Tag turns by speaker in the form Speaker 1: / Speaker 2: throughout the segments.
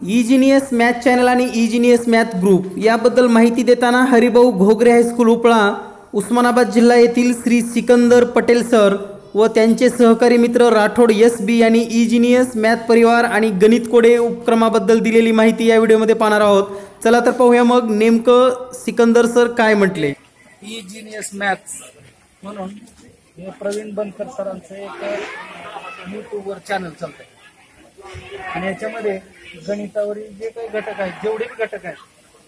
Speaker 1: Ingenious math channel आणि ingenious math group याबद्दल माहिती देताना हरिभाऊ घोगरे हायस्कूल उपळा उस्मानाबाद जिल्हा येथील श्री सिकंदर पटेल सर व त्यांचे सहकारी मित्र राठोड एस बी यांनी इजिनियस मॅथ परिवार आणि गणित कोडे उपक्रमाबद्दल दिलेली माहिती या व्हिडिओमध्ये पाहणार आहोत. चला तर पाहूया मग नेमकं सिकंदर सर काय म्हटले.
Speaker 2: इजिनियस मॅथ्स म्हणून प्रवीण बनकर सरांचं एक यूट्यूबवर चॅनल चालतं आणि याच्यामध्ये गणितावरील जे काही घटक आहेत जेवढे बी घटक आहेत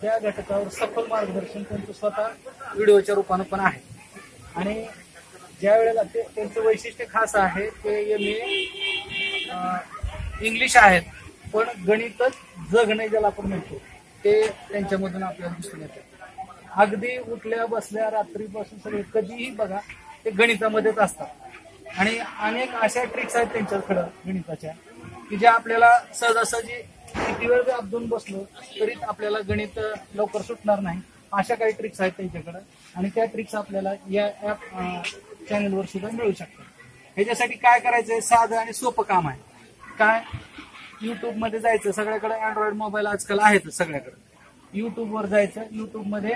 Speaker 2: त्या घटकावर सफल मार्गदर्शन त्यांचं स्वतः व्हिडिओच्या रूपानं पण आहे. आणि ज्या वेळेला ते त्यांचं वैशिष्ट्य खास आहे ते एम ए इंग्लिश आहेत पण गणितच जगणे ज्याला आपण म्हणतो. ते त्यांच्यामधून आपल्याला दिसून येतं. अगदी उठल्या बसल्या रात्रीपासून सगळे कधीही बघा ते गणितामध्येच असतात. आणि अनेक अशा ट्रिक्स आहेत त्यांच्याकडं गणिताच्या. की ज्या आपल्याला सहजासहजी किती वेळ जर अब्दून बसलो तरी आपल्याला गणित लवकर सुटणार नाही. अशा काही ट्रिक्स आहेत त्यांच्याकडं. आणि त्या ट्रिक्स आपल्याला या ऍप चॅनलवर सुद्धा मिळू शकतात. ह्याच्यासाठी काय करायचंय? साधं आणि सोपं काम आहे. काय? युट्यूबमध्ये जायचं. सगळ्याकडे अँड्रॉइड मोबाईल आजकाल आहेतच सगळ्याकडे. युट्यूबवर जायचं. युट्यूबमध्ये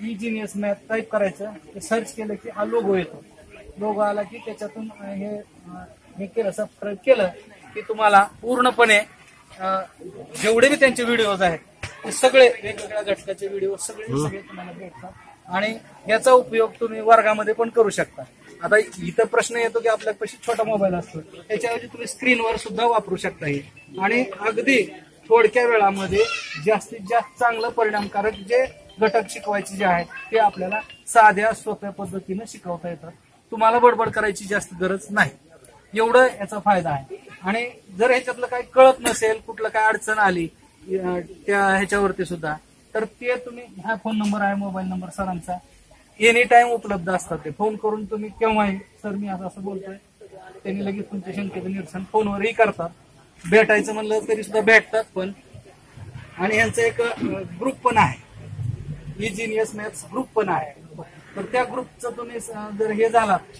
Speaker 2: इजिनियस मॅप टाईप करायचं. ते सर्च केलं की हा लोगो येतो. लोगो आला की त्याच्यातून हे हे केलं सबस्क्राईब केलं. की तुम्हाला पूर्णपणे जेवढे बी त्यांचे व्हिडिओज आहेत ते सगळे वेगवेगळ्या घटकाचे व्हिडिओ सगळे सगळे तुम्हाला भेटतात. आणि याचा उपयोग तुम्ही वर्गामध्ये पण करू शकता. आता इथं प्रश्न येतो की आपल्यापाशी छोटा मोबाईल असतो. त्याच्याऐवजी तुम्ही स्क्रीनवर सुद्धा वापरू शकता हे. आणि अगदी थोडक्या वेळामध्ये जास्तीत जास्त चांगलं परिणामकारक जे घटक शिकवायचे जे आहेत ते आपल्याला साध्या सोप्या पद्धतीनं शिकवता येतात. तुम्हाला बडबड करायची जास्त गरज नाही. एवढं याचा फायदा आहे. आणि जर ह्याच्यातलं काही कळत नसेल कुठलं काय अडचण आली त्या ह्याच्यावरती सुद्धा तर ते तुम्ही हा फोन नंबर आहे मोबाईल नंबर सरांचा. एनी टाइम उपलब्ध असतात ते. फोन करून तुम्ही केव्हाही सर मी असं असं बोलतोय त्यांनी लगेच तुमच्या शंकेचं निरसन फोनवरही करतात. भेटायचं म्हणलं तरी सुद्धा भेटतात पण. आणि यांचं एक ग्रुप पण आहे. इजिनियस मॅथ्स ग्रुप पण आहे. तर त्या ग्रुपचं तुम्ही जर हे झालात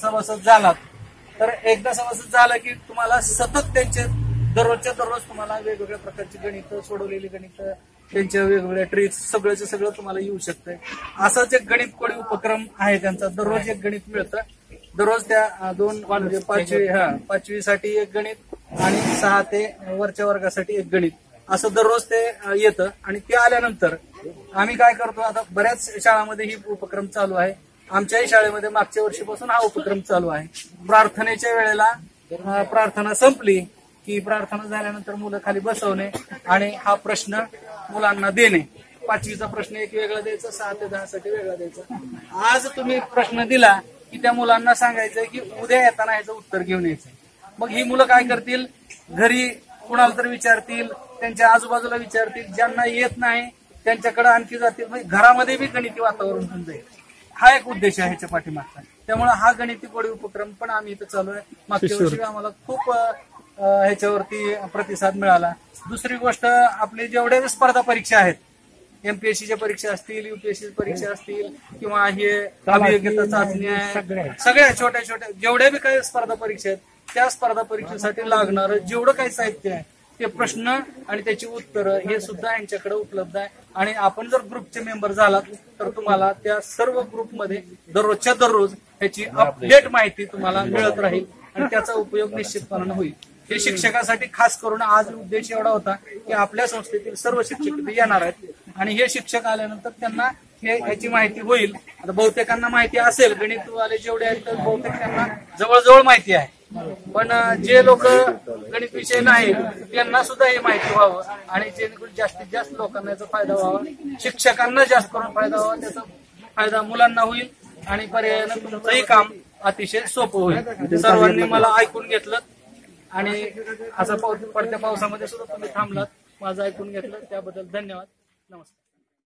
Speaker 2: सभासद झालात तर एकदा सभासद झालं की तुम्हाला सतत त्यांचे दररोजच्या दररोज तुम्हाला वेगवेगळ्या प्रकारची गणित सोडवलेली गणित त्यांच्या वेगवेगळ्या ट्रिक्स सगळ्याचं सगळं तुम्हाला येऊ शकतंय. असाच एक गणित कोळी उपक्रम आहे त्यांचा. दररोज एक गणित मिळतं. दररोज त्या दोन म्हणजे पाचवी हा पाचवीसाठी एक गणित आणि सहा ते वरच्या वर्गासाठी एक गणित. असं दररोज ते येतं आणि ते आल्यानंतर आम्ही काय करतो आता बऱ्याच शाळांमध्ये ही उपक्रम चालू आहे. आमच्याही शाळेमध्ये मागच्या वर्षीपासून हा उपक्रम चालू आहे. प्रार्थनेच्या वेळेला प्रार्थना संपली की प्रार्थना झाल्यानंतर मुलं खाली बसवणे आणि हा प्रश्न मुलांना देणे. पाचवीचा प्रश्न एक वेगळा द्यायचा सहा ते दहासाठी वेगळा द्यायचा. आज तुम्ही प्रश्न दिला की त्या मुलांना सांगायचं की उद्या येताना ह्याचं उत्तर घेऊन यायचं. मग ही मुलं काय करतील? घरी कुणाला तर विचारतील त्यांच्या आजूबाजूला विचारतील ज्यांना येत नाही त्यांच्याकडे आणखी जातील. म्हणजे घरामध्ये बी गणिती वातावरण होऊन जाईल. हा एक उद्देश आहे ह्याच्या पाठीमागचा. त्यामुळे हा गणिती कोडी उपक्रम पण आम्ही इथं चालू आहे. मागच्या वर्षी आम्हाला खूप ह्याच्यावरती प्रतिसाद मिळाला. दुसरी गोष्ट आपले जेवढे स्पर्धा परीक्षा आहेत एमपीएससीच्या परीक्षा असतील युपीएससी परीक्षा असतील किंवा हे अभियोग्यता चाचणी आहे सगळ्या छोट्या छोट्या जेवढ्या बी काही स्पर्धा परीक्षा आहेत त्या स्पर्धा परीक्षेसाठी लागणारं जेवढं काही साहित्य आहे ते प्रश्न आणि त्याची उत्तरं हे सुद्धा यांच्याकडे उपलब्ध आहे. आणि आपण जर ग्रुपचे मेंबर झालात तर तुम्हाला त्या सर्व ग्रुपमध्ये दररोजच्या दररोज त्याची अपडेट माहिती तुम्हाला मिळत राहील आणि त्याचा उपयोग निश्चितपणाने होईल. हे शिक्षकासाठी खास करून आज उद्देश एवढा होता की आपल्या संस्थेतील सर्व शिक्षक इथे येणार आहेत आणि हे शिक्षक आल्यानंतर त्यांना हे याची माहिती होईल. आता बहुतेकांना माहिती असेल गणितवाले जेवढे आहेत तर बहुतेक त्यांना जवळजवळ माहिती आहे. पण जे लोक गणित विषय नाही त्यांना सुद्धा हे माहिती व्हावं आणि जेणेकरून जास्तीत जास्त लोकांना याचा फायदा व्हावा. शिक्षकांना जास्त करून फायदा व्हावा त्याचा फायदा मुलांना होईल आणि पर्यायानं तुमचंही काम अतिशय सोपं होईल. सर्वांनी मला ऐकून घेतलं आणि असं पाऊस पडत्या पावसामध्ये सुद्धा तुम्ही थांबलात माझं ऐकून घेतलं. त्याबद्दल धन्यवाद. नमस्कार.